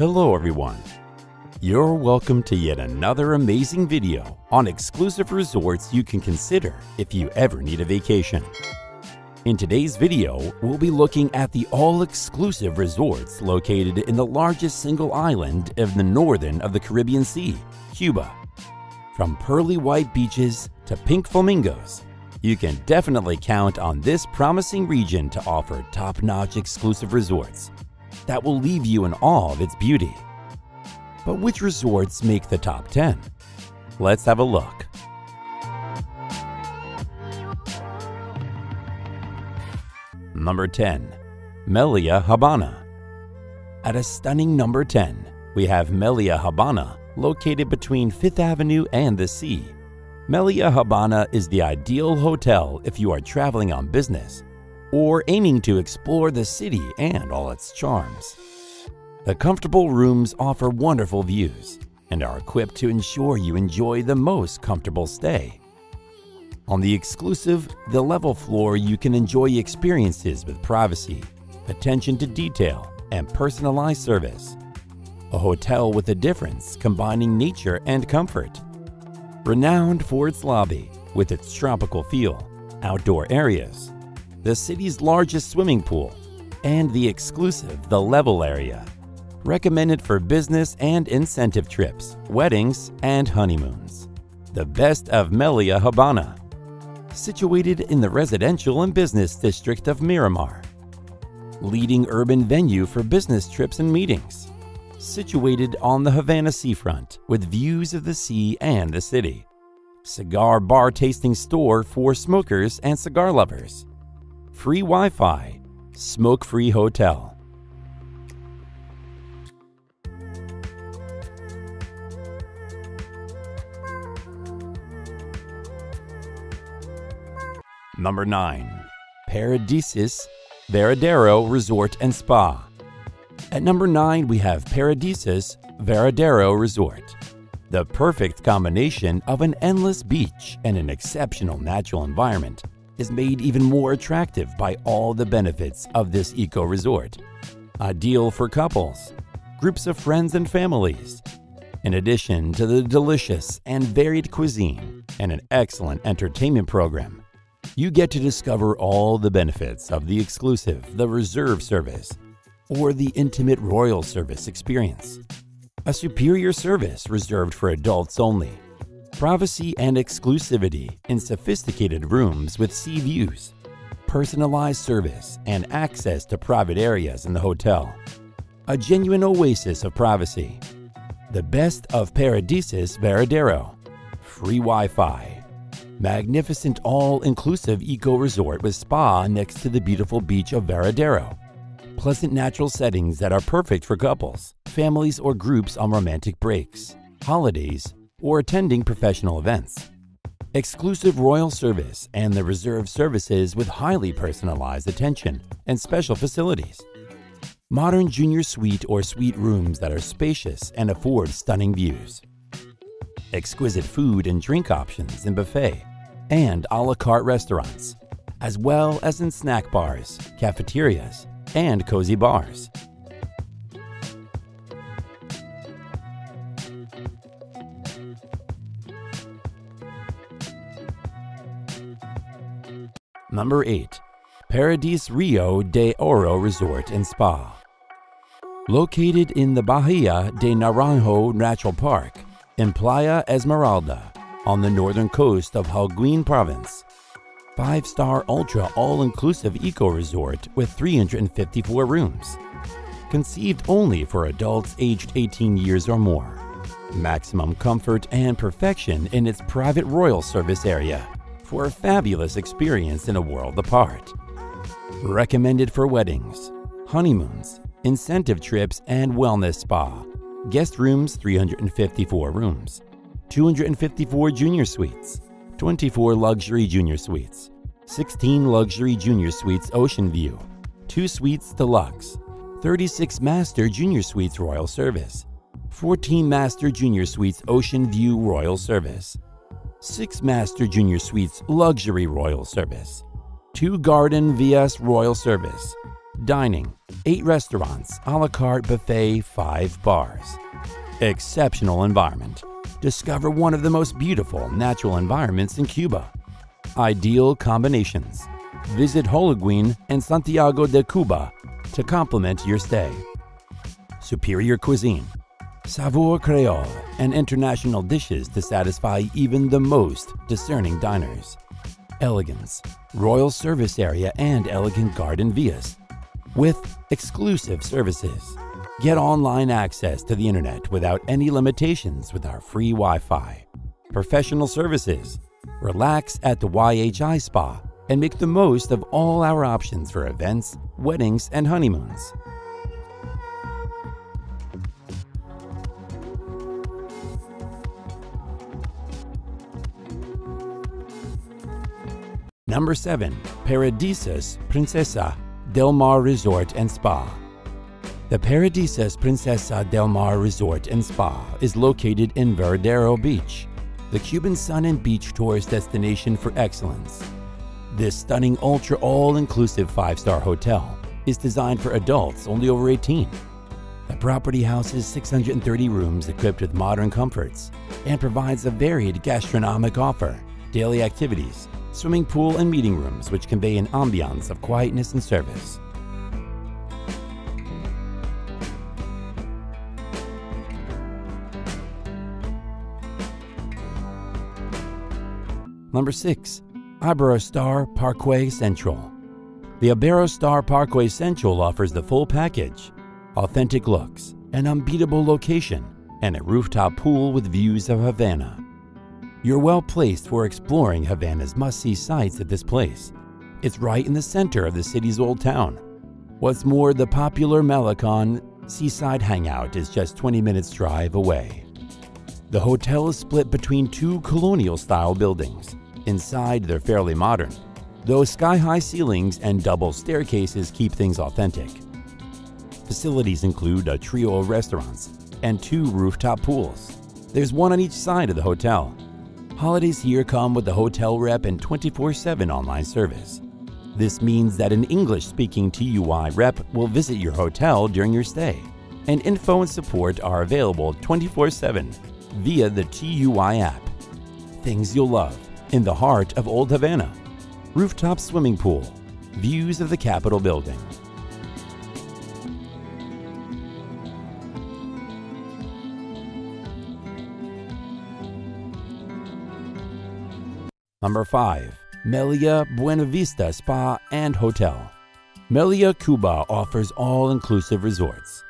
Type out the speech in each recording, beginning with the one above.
Hello everyone. You're welcome to yet another amazing video on exclusive resorts you can consider if you ever need a vacation. In today's video, we'll be looking at the all-exclusive resorts located in the largest single island of the northern of the Caribbean Sea, Cuba. From pearly white beaches to pink flamingos, you can definitely count on this promising region to offer top-notch exclusive resorts that will leave you in awe of its beauty. But which resorts make the top 10? Let's have a look. Number 10. Melia Habana. At a stunning number 10, we have Melia Habana, located between Fifth Avenue and the sea. Melia Habana is the ideal hotel if you are traveling on business or aiming to explore the city and all its charms. The comfortable rooms offer wonderful views and are equipped to ensure you enjoy the most comfortable stay. On the exclusive, the level floor, you can enjoy experiences with privacy, attention to detail, and personalized service. A hotel with a difference combining nature and comfort. Renowned for its lobby, with its tropical feel, outdoor areas, the city's largest swimming pool, and the exclusive The Level area. Recommended for business and incentive trips, weddings, and honeymoons. The best of Melia Habana. Situated in the residential and business district of Miramar. Leading urban venue for business trips and meetings. Situated on the Havana seafront with views of the sea and the city. Cigar bar tasting store for smokers and cigar lovers free Wi Fi, smoke free hotel. Number 9. Paradisus Varadero Resort and Spa. At number 9, we have Paradisus Varadero Resort. The perfect combination of an endless beach and an exceptional natural environment is made even more attractive by all the benefits of this eco resort. Ideal for couples, groups of friends and families. In addition to the delicious and varied cuisine and an excellent entertainment program, you get to discover all the benefits of the exclusive The Reserve service or the intimate Royal Service experience. A superior service reserved for adults only privacy and exclusivity in sophisticated rooms with sea views, personalized service, and access to private areas in the hotel. A genuine oasis of privacy. The best of Paradisus Varadero. Free Wi Fi. Magnificent all inclusive eco resort with spa next to the beautiful beach of Varadero. Pleasant natural settings that are perfect for couples, families, or groups on romantic breaks, holidays, or attending professional events. Exclusive royal service and the reserved services with highly personalized attention and special facilities. Modern junior suite or suite rooms that are spacious and afford stunning views. Exquisite food and drink options in buffet and a la carte restaurants, as well as in snack bars, cafeterias, and cozy bars. Number 8. Paradise Rio de Oro Resort and Spa. Located in the Bahia de Naranjo Natural Park in Playa Esmeralda on the northern coast of Holguin Province. Five star ultra all inclusive eco resort with 354 rooms. Conceived only for adults aged 18 years or more. Maximum comfort and perfection in its private royal service area for a fabulous experience in a world apart. Recommended for weddings, honeymoons, incentive trips, and wellness spa. Guest rooms 354 rooms, 254 junior suites, 24 luxury junior suites, 16 luxury junior suites ocean view, 2 suites deluxe, 36 master junior suites royal service, 14 master junior suites ocean view royal service, 6 Master Junior Suites Luxury Royal Service, 2 Garden VS Royal Service, dining, 8 restaurants, a la carte buffet, 5 bars. Exceptional environment. Discover one of the most beautiful natural environments in Cuba. Ideal combinations. Visit Holguin and Santiago de Cuba to complement your stay. Superior cuisine. Savour Creole and international dishes to satisfy even the most discerning diners. Elegance, royal service area, and elegant garden villas with exclusive services. Get online access to the internet without any limitations with our free Wi Fi. Professional services. Relax at the YHI Spa and make the most of all our options for events, weddings, and honeymoons. Number 7. Paradisus Princesa Del Mar Resort and Spa. The Paradisus Princesa del Mar Resort and Spa is located in Varadero Beach, the Cuban sun and beach tourist destination for excellence. This stunning ultra all-inclusive five-star hotel is designed for adults only over 18. The property houses 630 rooms equipped with modern comforts and provides a varied gastronomic offer, daily activities, swimming pool, and meeting rooms, which convey an ambiance of quietness and service. Number 6. Iberostar Parque Central. The Iberostar Parque Central offers the full package authentic looks, an unbeatable location, and a rooftop pool with views of Havana. You're well placed for exploring Havana's must see sights at this place. It's right in the center of the city's old town. What's more, the popular Malecon Seaside Hangout is just 20 minutes' drive away. The hotel is split between two colonial style buildings. Inside, they're fairly modern, though sky high ceilings and double staircases keep things authentic. Facilities include a trio of restaurants and two rooftop pools. There's one on each side of the hotel, Holidays here come with the hotel rep and 24 7 online service. This means that an English speaking TUI rep will visit your hotel during your stay, and info and support are available 24 7 via the TUI app. Things you'll love in the heart of Old Havana rooftop swimming pool, views of the Capitol building. Number 5. Melia Buena Vista Spa and Hotel. Melia Cuba offers all inclusive resorts.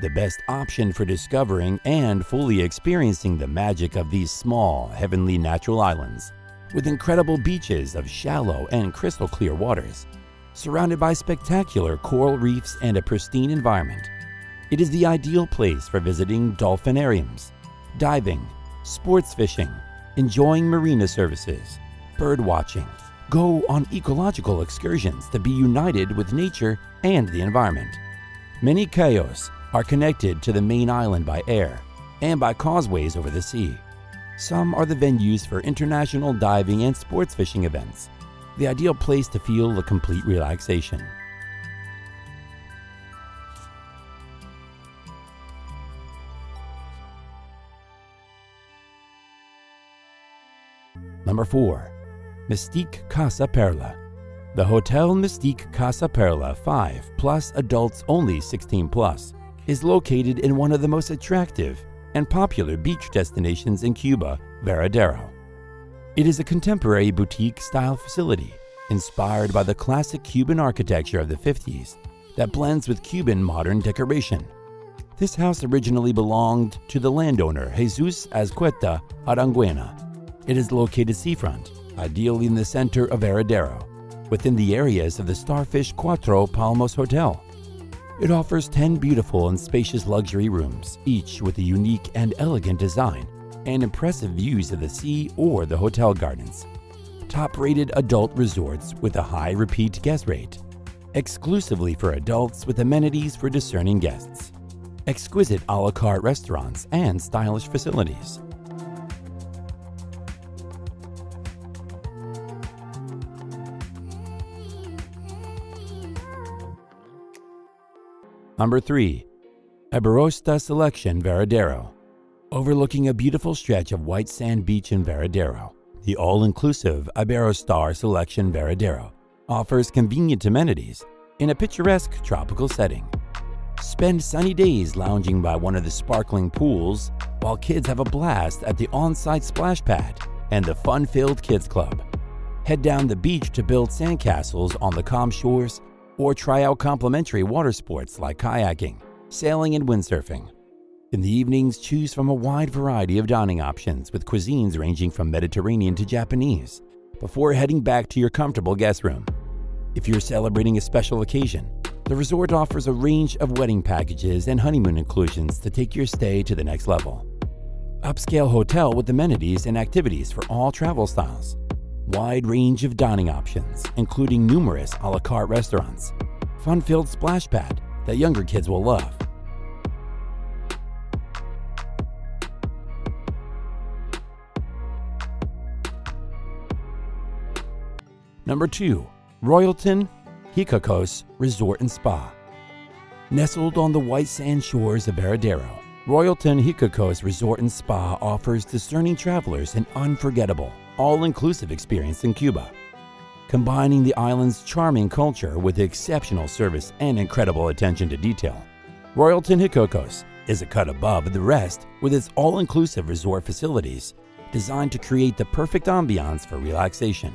The best option for discovering and fully experiencing the magic of these small, heavenly natural islands, with incredible beaches of shallow and crystal clear waters, surrounded by spectacular coral reefs and a pristine environment. It is the ideal place for visiting dolphinariums, diving, sports fishing, enjoying marina services, bird watching. Go on ecological excursions to be united with nature and the environment. Many cayos are connected to the main island by air and by causeways over the sea. Some are the venues for international diving and sports fishing events, the ideal place to feel the complete relaxation. Number 4. Mystique Casa Perla. The Hotel Mystique Casa Perla 5 plus adults only 16 plus is located in one of the most attractive and popular beach destinations in Cuba, Varadero. It is a contemporary boutique style facility inspired by the classic Cuban architecture of the 50s that blends with Cuban modern decoration. This house originally belonged to the landowner Jesus Azcueta Aranguena. It is located seafront ideally in the center of Varadero, within the areas of the Starfish Cuatro Palmas Hotel. It offers 10 beautiful and spacious luxury rooms, each with a unique and elegant design and impressive views of the sea or the hotel gardens. Top rated adult resorts with a high repeat guest rate. Exclusively for adults with amenities for discerning guests. Exquisite a la carte restaurants and stylish facilities. Number 3. Iberostar Selection Varadero. Overlooking a beautiful stretch of white sand beach in Varadero, the all inclusive Iberostar Selection Varadero offers convenient amenities in a picturesque tropical setting. Spend sunny days lounging by one of the sparkling pools while kids have a blast at the on site splash pad and the fun filled kids club. Head down the beach to build sandcastles on the calm shores or try out complimentary water sports like kayaking, sailing, and windsurfing. In the evenings, choose from a wide variety of dining options with cuisines ranging from Mediterranean to Japanese before heading back to your comfortable guest room. If you're celebrating a special occasion, the resort offers a range of wedding packages and honeymoon inclusions to take your stay to the next level. Upscale hotel with amenities and activities for all travel styles. Wide range of dining options, including numerous a la carte restaurants. Fun filled splash pad that younger kids will love. Number 2. Royalton Hicacos Resort and Spa. Nestled on the white sand shores of Varadero, Royalton Hicacos Resort and Spa offers discerning travelers an unforgettable, all-inclusive experience in Cuba. Combining the island's charming culture with exceptional service and incredible attention to detail, Royalton Hicacos is a cut above the rest with its all-inclusive resort facilities designed to create the perfect ambiance for relaxation.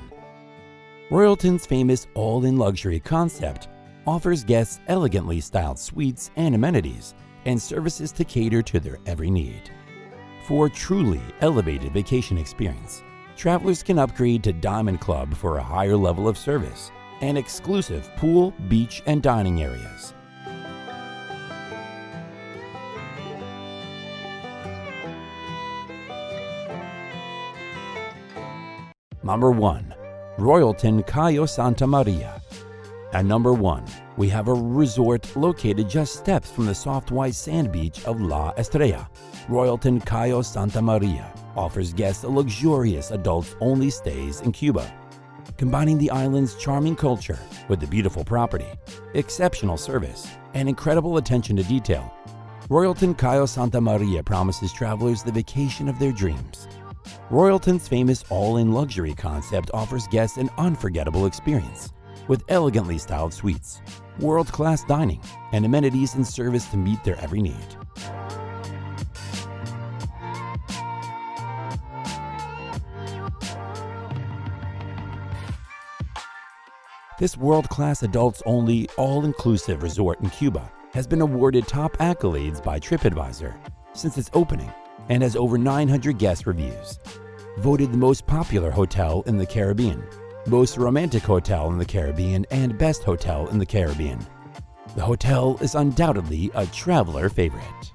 Royalton's famous all-in luxury concept offers guests elegantly styled suites and amenities and services to cater to their every need. For truly elevated vacation experience, travelers can upgrade to Diamond Club for a higher level of service and exclusive pool, beach, and dining areas. Number 1. Royalton Cayo Santa Maria. At number 1, we have a resort located just steps from the soft white sand beach of La Estrella. Royalton Cayo Santa Maria offers guests a luxurious adults-only stays in Cuba, combining the island's charming culture with the beautiful property, exceptional service, and incredible attention to detail. Royalton Cayo Santa Maria promises travelers the vacation of their dreams. Royalton's famous all-in luxury concept offers guests an unforgettable experience with elegantly styled suites, world-class dining, and amenities and service to meet their every need. This world-class adults-only, all-inclusive resort in Cuba has been awarded top accolades by TripAdvisor since its opening and has over 900 guest reviews. Voted the most popular hotel in the Caribbean, most romantic hotel in the Caribbean, and best hotel in the Caribbean. The hotel is undoubtedly a traveler favorite.